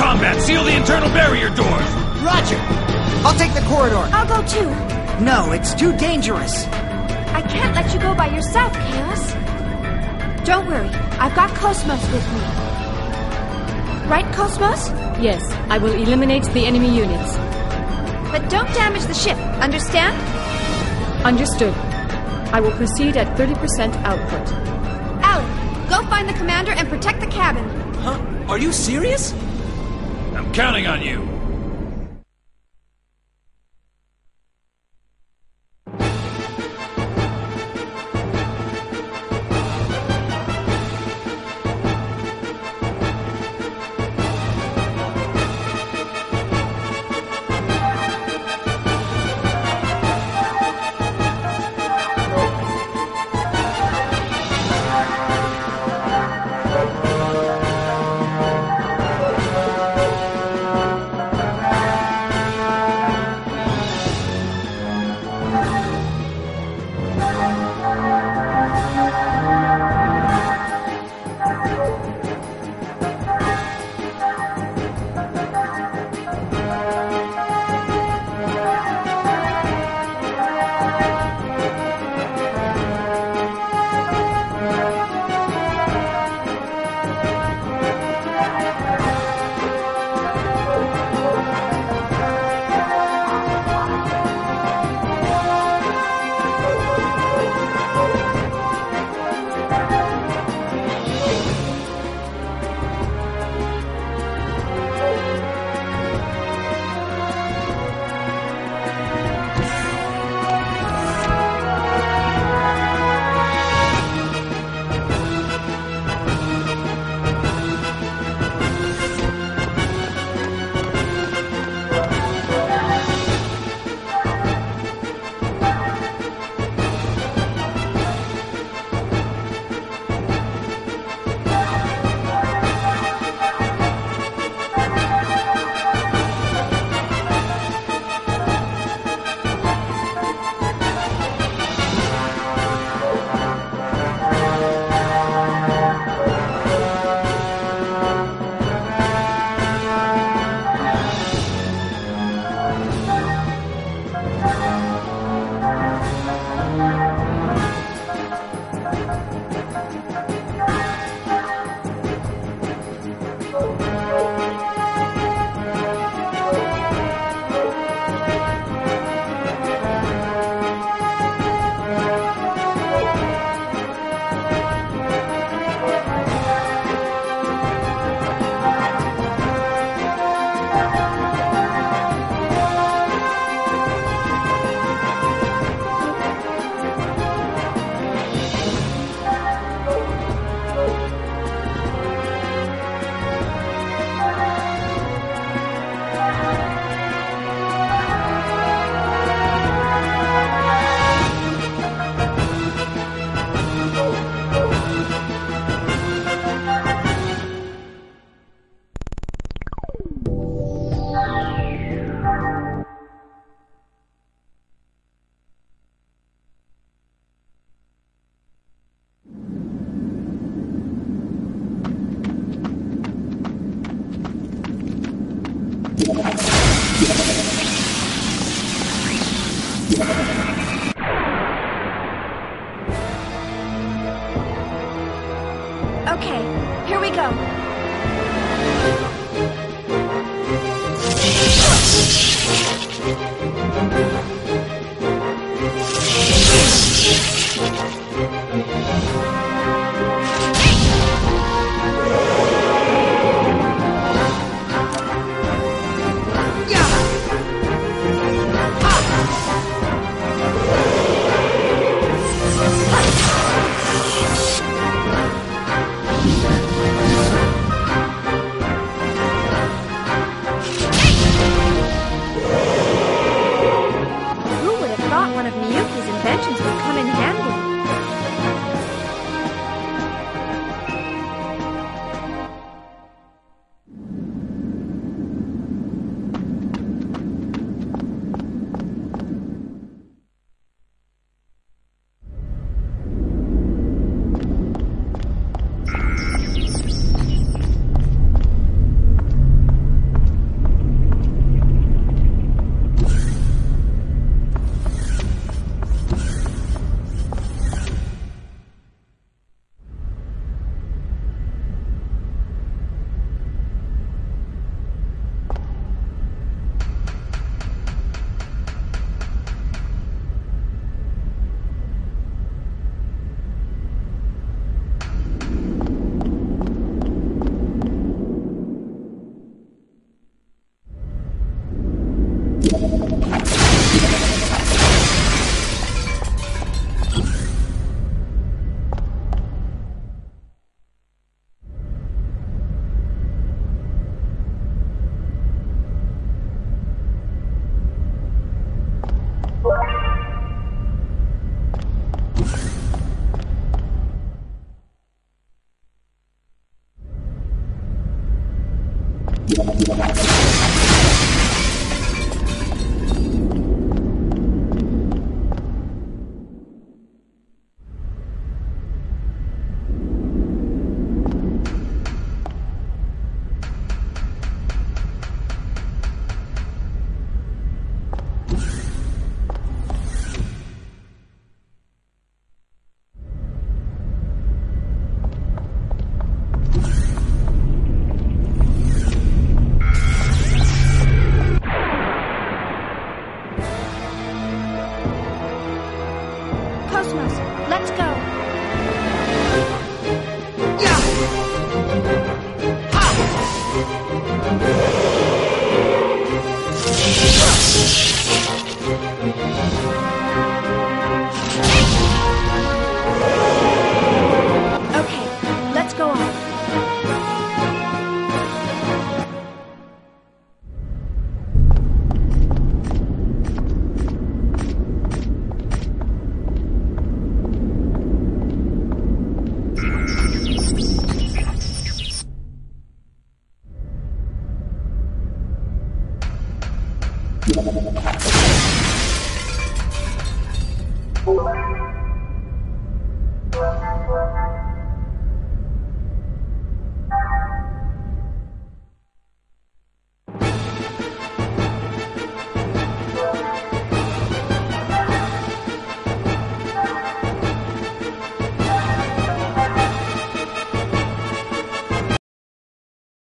combat. Seal the internal barrier doors. Roger. I'll take the corridor. I'll go too. No, it's too dangerous. I can't let you go by yourself, Chaos. Don't worry, I've got KOS-MOS with me. Right, KOS-MOS? Yes, I will eliminate the enemy units. But don't damage the ship, understand? Understood. I will proceed at 30% output. Allen, go find the commander and protect the cabin. Huh? Are you serious? I'm counting on you. Okay, here we go. thought one of Miyuki's inventions would come in handy. Thank you.